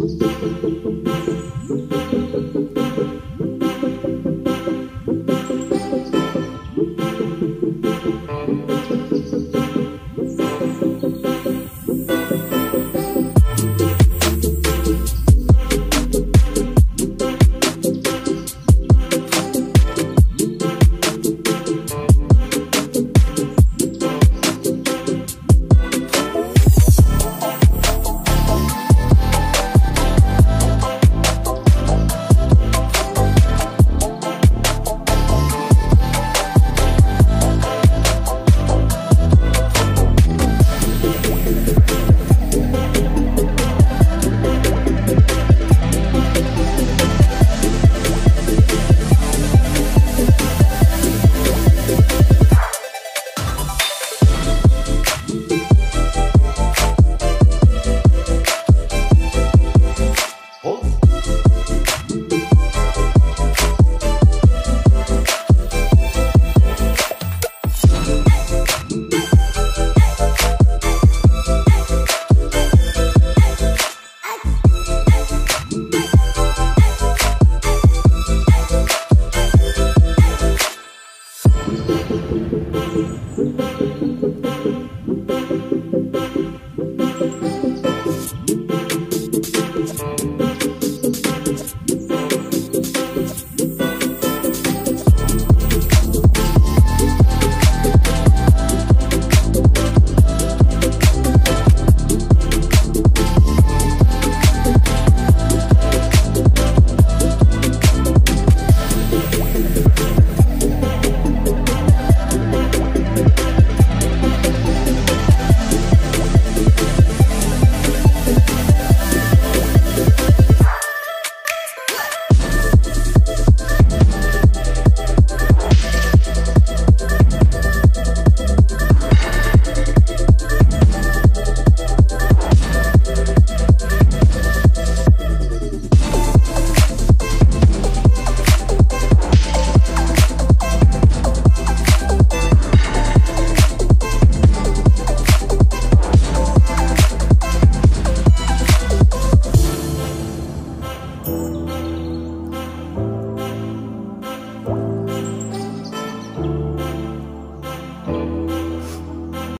thank